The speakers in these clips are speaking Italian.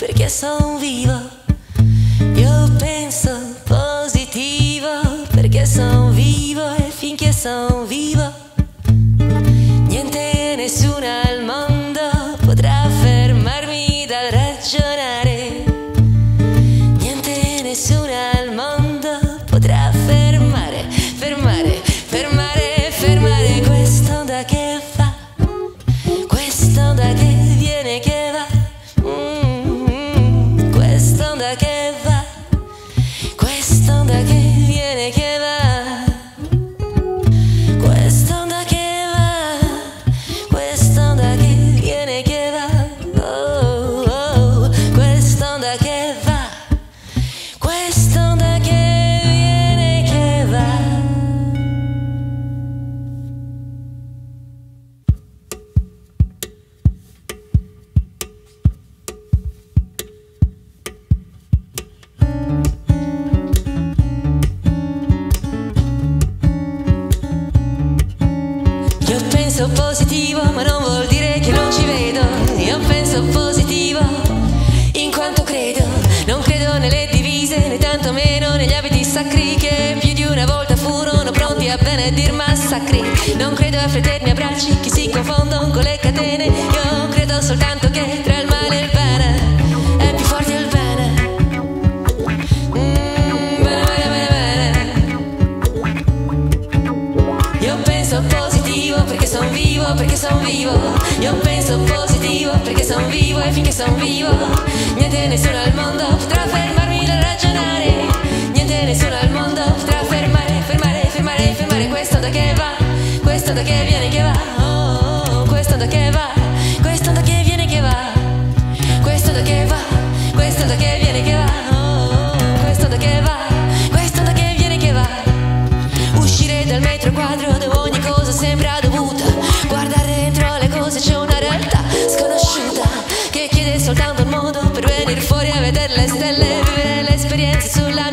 perché sono viva. Io penso positiva perché sono viva é e finché sono viva. Penso positivo, ma non vuol dire che non ci vedo. Io penso positivo, in quanto credo. Non credo nelle divise, né tantomeno negli abiti sacri che più di una volta furono pronti a benedir massacri. Non credo a fraterni abbracci che si confondono con le catene. Io credo soltanto che son vivo. Io penso positivo perché son vivo e finché son vivo, niente nessuno al mondo potrà fermarmi da ragionare. Niente nessuno al mondo potrà fermare, fermare, fermare, fermare questo da che va, questo da che viene che va. Oh, questo da che va, questo da che viene che va. Questo da che va, questo da che viene che va.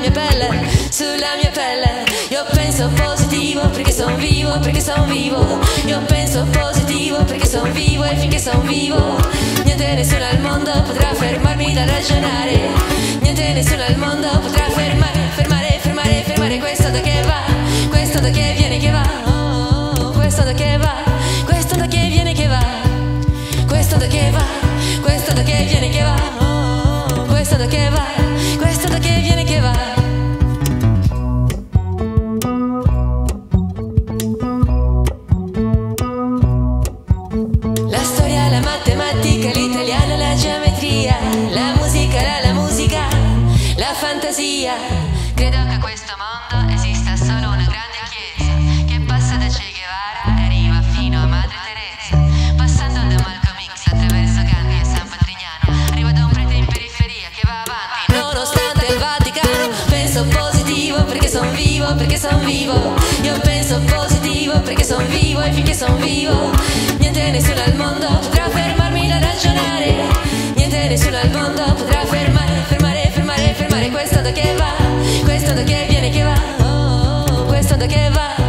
Mia pelle, sulla mia pelle. Io penso positivo perché sono vivo, perché sono vivo. Io penso positivo perché sono vivo e finché sono vivo, niente nessuno al mondo potrà fermarmi da ragionare. Niente nessuno al mondo potrà fermare, fermare fantasia. Credo che a questo mondo esista solo una grande chiesa che passa da Che Guevara e arriva fino a Madre Teresa, passando da Malcolm X attraverso Gandhi e San Patrignano, arriva da un prete in periferia che va avanti. Nonostante il Vaticano, penso positivo perché sono vivo, perché sono vivo. Io penso positivo perché sono vivo e finché sono vivo, niente nessuno al mondo potrà fermarmi da ragionare. Niente nessuno al mondo oh, questo da che va,